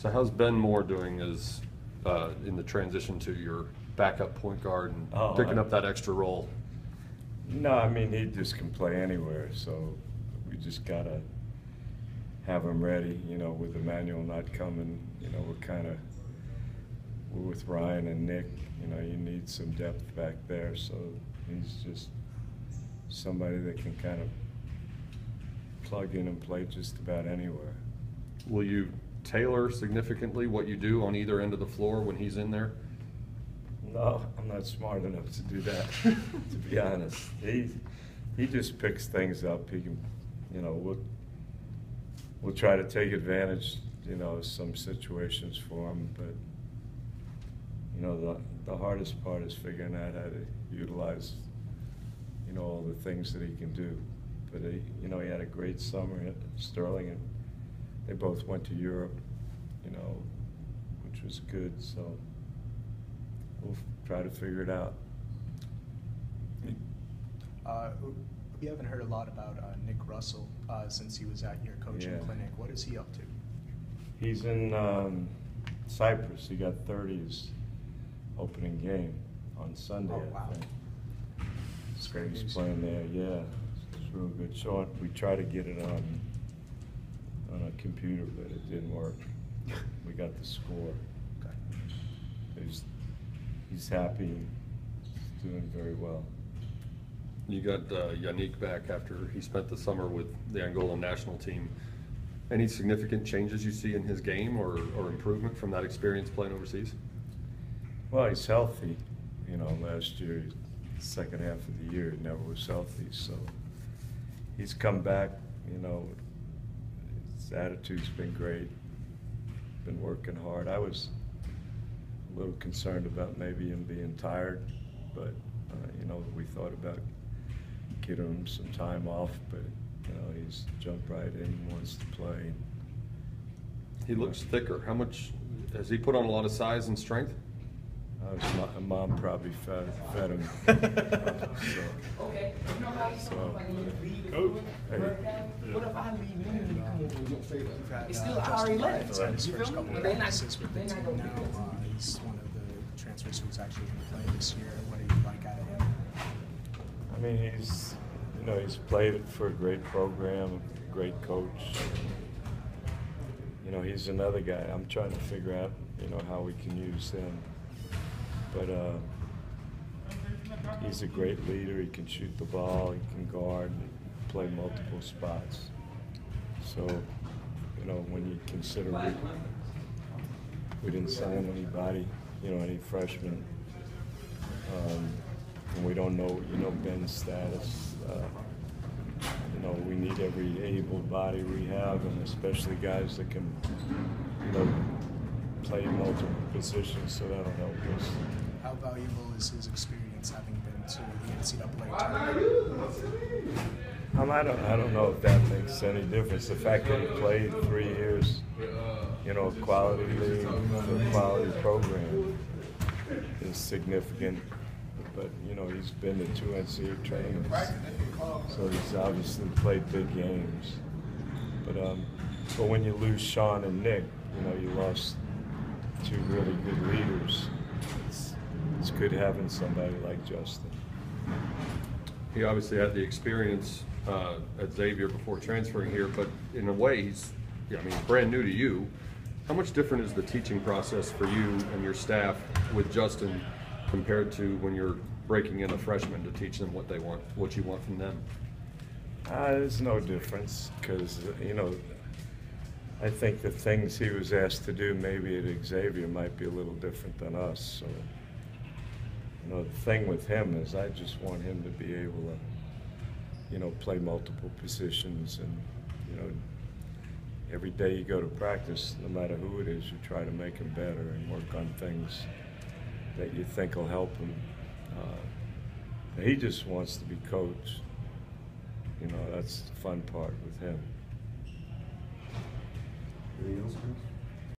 So how's Ben Moore doing as, uh, in the transition to your backup point guard and Oh, picking I- up that extra role? No, I mean, he just can play anywhere, so we just gotta have him ready, you know, with Emmanuel not coming, you know, we're kinda, we're with Ryan and Nick, you know, you need some depth back there, so he's just somebody that can kind of plug in and play just about anywhere. Will you tailor significantly what you do on either end of the floor when he's in there? No, I'm not smart enough to do that, to be honest. He, he just picks things up. He can, you know, we'll, we'll try to take advantage, you know, of some situations for him, but, you know, the, the hardest part is figuring out how to utilize, you know, all the things that he can do. But he, you know, he had a great summer at Sterling, and they both went to Europe, you know, which was good, so we'll try to figure it out. Uh, We haven't heard a lot about uh, Nick Russell uh, since he was at your coaching Yeah. clinic. What is he up to? He's in um, Cyprus. He got 30s opening game on Sunday. Oh, I wow. think. It's great he's playing there. Yeah, it's real good. So we try to get it on on a computer, but it didn't work. We got the score. Okay. He's he's happy. He's doing very well. You got uh, Yanick back after he spent the summer with the Angolan national team. Any significant changes you see in his game or, or improvement from that experience playing overseas? Well, he's healthy. You know, last year, second half of the year, he never was healthy. So he's come back. You know, attitude's been great. Been working hard. I was a little concerned about maybe him being tired, but uh, you know, we thought about getting him some time off. But you know, he's jumped right in, wants to play. He looks thicker. How much, has he put on a lot of size and strength? Uh, his mo- mom probably fed, fed him. so, Okay, you know how you So- know if I need to leave and do it? Hey. What if I leave and then you come over and don't say We've that? had, It's uh, still, I Justin already Lyons left. had his You first feel me? of They not- practices with the not team gonna now. be good. Uh, He's one of the transfers who's actually going to play this year. What do you like out of him? I mean, he's, you know, he's played for a great program, great coach. You know, he's another guy. I'm trying to figure out, you know, how we can use him. But uh, he's a great leader. He can shoot the ball. He can guard play multiple spots. So, you know, when you consider we, we didn't sign anybody, you know, any freshmen. Um, and we don't know, you know, Ben's status. Uh, you know, we need every able body we have, and especially guys that can, you know, play multiple positions, so that'll help us. How valuable is his experience having been to the NCAA tournament? Um, I don't, I don't know if that makes any difference. The fact that he played three years, you know, a quality league a quality program is significant. But, you know, he's been to two NCAA tournaments, so he's obviously played big games. But, um, but when you lose Sean and Nick, you know, you lost two really good leaders. It's, it's good having somebody like Justin. He obviously had the experience uh, at Xavier before transferring here, but in a way, he's, yeah, I mean, brand new to you. How much different is the teaching process for you and your staff with Justin compared to when you're breaking in a freshman to teach them what they want, what you want from them? Uh, there's no difference because, you know, I think the things he was asked to do maybe at Xavier might be a little different than us. So, you know, the thing with him is I just want him to be able to, you know, play multiple positions and, you know, every day you go to practice, no matter who it is, you try to make him better and work on things that you think will help him. Uh, he just wants to be coached. You know, that's the fun part with him. Deus.